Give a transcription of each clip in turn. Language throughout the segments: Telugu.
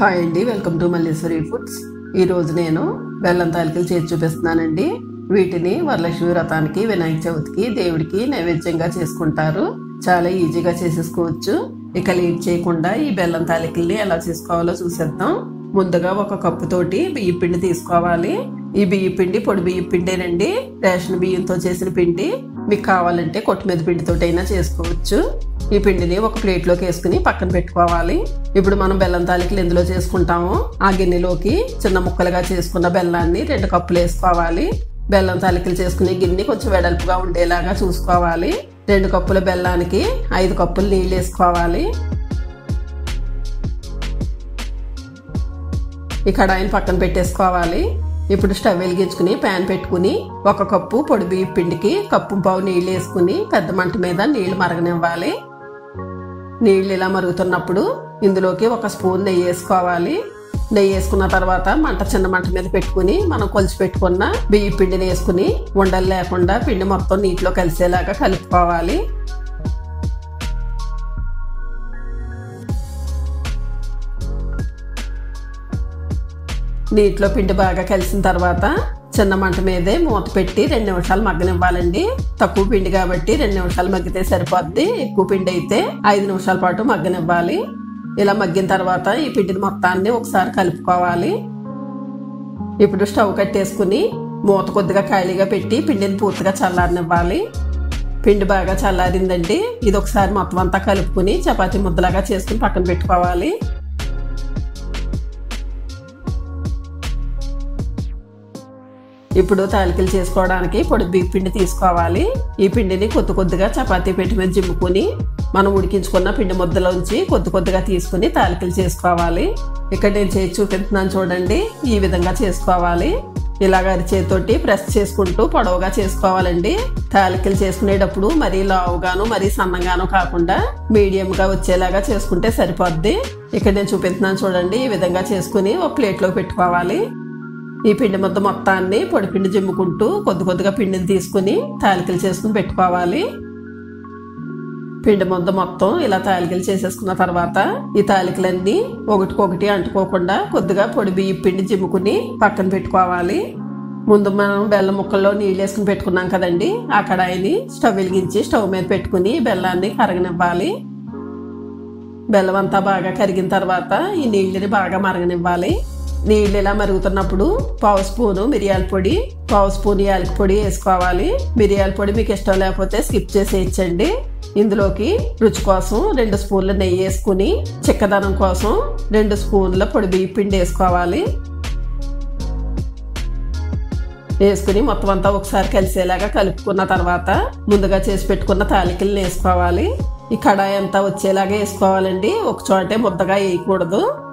హాయ్ అండి వెల్కమ్ టు మల్లేశ్వరి ఫుడ్స్. ఈరోజు నేను బెల్లం తాలికలు చేసి చూపిస్తున్నానండి. వీటిని వరలక్ష్మి వ్రతానికి వినాయక చవితికి దేవుడికి నైవేద్యంగా చేసుకుంటారు. చాలా ఈజీగా చేసేసుకోవచ్చు. ఇక లేట్ చేయకుండా ఈ బెల్లం తాలికల్ని ఎలా చేసుకోవాలో చూసేద్దాం. ముందుగా ఒక కప్పు తోటి బియ్య పిండి తీసుకోవాలి. ఈ బియ్య పిండి పొడి బియ్య పిండేనండి. రేషన్ బియ్యంతో చేసిన పిండి మీకు కావాలంటే కొట్టుమీద పిండితోటైనా చేసుకోవచ్చు. ఈ పిండిని ఒక ప్లేట్లోకి వేసుకుని పక్కన పెట్టుకోవాలి. ఇప్పుడు మనం బెల్లం తాలికలు ఎందులో చేసుకుంటామో ఆ గిన్నెలోకి చిన్న ముక్కలుగా చేసుకున్న బెల్లాన్ని రెండు కప్పులు వేసుకోవాలి. బెల్లం తాలికలు చేసుకునే గిన్నె కొంచెం వెడల్పుగా ఉండేలాగా చూసుకోవాలి. రెండు కప్పుల బెల్లానికి ఐదు కప్పులు నీళ్ళు వేసుకోవాలి. ఈ కడాయిని పక్కన పెట్టేసుకోవాలి. ఇప్పుడు స్టవ్ వెలిగించుకుని ప్యాన్ పెట్టుకుని ఒక కప్పు పొడి బియ్య పిండికి కప్పు పావు నీళ్ళు వేసుకుని పెద్ద మంట మీద నీళ్ళు మరగనివ్వాలి. నీళ్ళు ఇలా మరుగుతున్నప్పుడు ఇందులోకి ఒక స్పూన్ నెయ్యి వేసుకోవాలి. నెయ్యి వేసుకున్న తర్వాత మంట చిన్న మంట మీద పెట్టుకుని మనం కొలిచి పెట్టుకున్న బియ్య పిండిని వేసుకుని ఉండలు లేకుండా పిండి మొత్తం నీటిలో కలిసేలాగా కలుపుకోవాలి. నీటిలో పిండి బాగా కలిసిన తర్వాత చిన్న మంట మీదే మూత పెట్టి రెండు నిమిషాలు మగ్గనివ్వాలండి. తక్కువ పిండి కాబట్టి రెండు నిమిషాలు మగ్గితే సరిపోద్ది. ఎక్కువ పిండి అయితే ఐదు నిమిషాల పాటు మగ్గనివ్వాలి. ఇలా మగ్గిన తర్వాత ఈ పిండిని మొత్తాన్ని ఒకసారి కలుపుకోవాలి. ఇప్పుడు స్టవ్ కట్టేసుకుని మూత కొద్దిగా ఖాళీగా పెట్టి పిండిని పూర్తిగా చల్లారనివ్వాలి. పిండి బాగా చల్లారిందండి. ఇది ఒకసారి మొత్తం అంతా కలుపుకుని చపాతీ ముద్దలాగా చేసుకుని పక్కన పెట్టుకోవాలి. ఇప్పుడు తాలికలు చేసుకోవడానికి పొడి బియ్య పిండి తీసుకోవాలి. ఈ పిండిని కొద్ది కొద్దిగా చపాతీ పెట్టి మీద జిమ్ముకుని మనం ఉడికించుకున్న పిండి ముద్దలోంచి కొద్ది కొద్దిగా తీసుకుని తాలికలు చేసుకోవాలి. ఇక్కడ నేను చేసి చూపిస్తున్నాను చూడండి. ఈ విధంగా చేసుకోవాలి. ఇలాగ అరిచేతోటి ప్రెస్ చేసుకుంటూ పొడవుగా చేసుకోవాలండి. తాలికలు చేసుకునేటప్పుడు మరీ లావుగాను మరీ సన్నగాను కాకుండా మీడియంగా వచ్చేలాగా చేసుకుంటే సరిపోద్ది. ఇక్కడ నేను చూపిస్తున్నాను చూడండి. ఈ విధంగా చేసుకుని ఒక ప్లేట్లో పెట్టుకోవాలి. ఈ పిండి ముద్ద మొత్తాన్ని పొడిపిండి జిమ్ముకుంటూ కొద్ది కొద్దిగా పిండిని తీసుకుని తాలికలు చేసుకుని పెట్టుకోవాలి. పిండి ముద్ద మొత్తం ఇలా తాలికలు చేసేసుకున్న తర్వాత ఈ తాలికలన్నీ ఒకటికొకటి అంటుకోకుండా కొద్దిగా పొడి బియ్య పిండి జిమ్ముకుని పక్కన పెట్టుకోవాలి. ముందు మనం బెల్లం ముక్కల్లో నీళ్ళు వేసుకుని పెట్టుకున్నాం కదండి ఆ కడాయిని స్టవ్ వెలిగించి స్టవ్ మీద పెట్టుకుని బెల్లాన్ని కరగనివ్వాలి. బెల్లం అంతా బాగా కరిగిన తర్వాత ఈ నీళ్ళని బాగా మరగనివ్వాలి. నీళ్ళు ఇలా మరుగుతున్నప్పుడు పావు స్పూను మిరియాల పొడి పావు స్పూన్ యాలక పొడి వేసుకోవాలి. మిరియాల పొడి మీకు ఇష్టం లేకపోతే స్కిప్ చేసి ఇందులోకి రుచి కోసం రెండు స్పూన్ల నెయ్యి వేసుకుని చిక్కదనం కోసం రెండు స్పూన్ల పొడి బియ్య పిండి వేసుకోవాలి. వేసుకుని మొత్తం అంతా ఒకసారి కలిసేలాగా కలుపుకున్న తర్వాత ముందుగా చేసి పెట్టుకున్న తాలికల్ని వేసుకోవాలి. ఈ కడాయి అంతా వచ్చేలాగా వేసుకోవాలండి. ఒక చోటే ముద్దగా వేయకూడదు.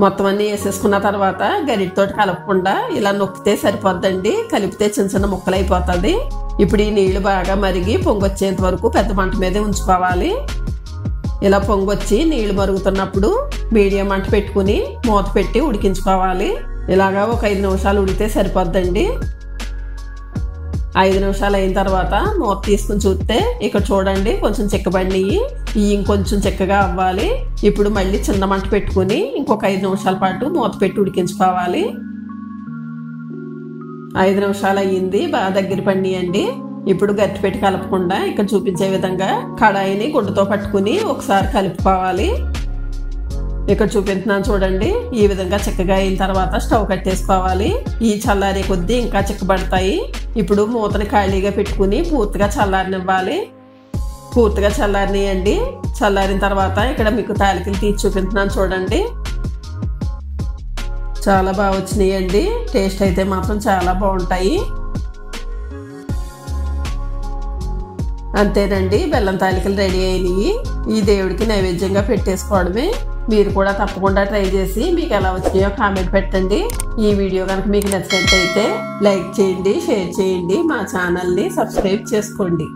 మొత్తం అన్ని వేసేసుకున్న తర్వాత గరిటితోటి కలపకుండా ఇలా నొక్కితే సరిపోద్దండి. కలిపితే చిన్న చిన్న ముక్కలు అయిపోతుంది ఇప్పుడు ఈ నీళ్ళు బాగా మరిగి పొంగొచ్చేంత వరకు పెద్ద మంట మీదే ఉంచుకోవాలి. ఇలా పొంగొచ్చి నీళ్ళు మరుగుతున్నప్పుడు మీడియం మంట పెట్టుకుని మూత పెట్టి ఉడికించుకోవాలి. ఇలాగా ఒక ఐదు నిమిషాలు ఉడితే సరిపోద్దండి. ఐదు నిమిషాలు అయిన తర్వాత మూత తీసుకుని చూస్తే ఇక్కడ చూడండి కొంచెం చిక్కబడినవి ఇవి ఇంకొంచెం చిక్కగా అవ్వాలి. ఇప్పుడు మళ్ళీ చిన్న మంట పెట్టుకుని ఇంకొక ఐదు నిమిషాల పాటు మూత పెట్టి ఉడికించుకోవాలి. ఐదు నిమిషాలు అయ్యింది బాగా దగ్గర పండియండి ఇప్పుడు గట్టి పెట్టి కలపకుండా ఇక్కడ చూపించే విధంగా కడాయిని గుడ్డతో పట్టుకుని ఒకసారి కలుపుకోవాలి. ఇక్కడ చూపిస్తున్నాను చూడండి. ఈ విధంగా చిక్కగా అయిన తర్వాత స్టవ్ కట్టేసుకోవాలి. ఈ చల్లారే కొద్దీ ఇంకా చిక్కబడతాయి. ఇప్పుడు మూతని ఖాళీగా పెట్టుకుని పూర్తిగా చల్లారనివ్వాలి. పూర్తిగా చల్లారినాయండి. చల్లారిన తర్వాత ఇక్కడ మీకు తాలికలు తీసి చూపిస్తున్నాను చూడండి. చాలా బాగా వచ్చినాయండి. టేస్ట్ అయితే మాత్రం చాలా బాగుంటాయి. అంతేనండి. బెల్లం తాలికలు రెడీ అయినాయి. ఈ దేవుడికి నైవేద్యంగా పెట్టేసుకోవడమే. మీరు కూడా తప్పకుండా ట్రై చేసి మీకు ఎలా వచ్చినాయో కామెంట్ పెట్టండి. ఈ వీడియో కనుక మీకు నచ్చినట్టయితే లైక్ చేయండి షేర్ చేయండి మా ఛానల్ని సబ్స్క్రైబ్ చేసుకోండి.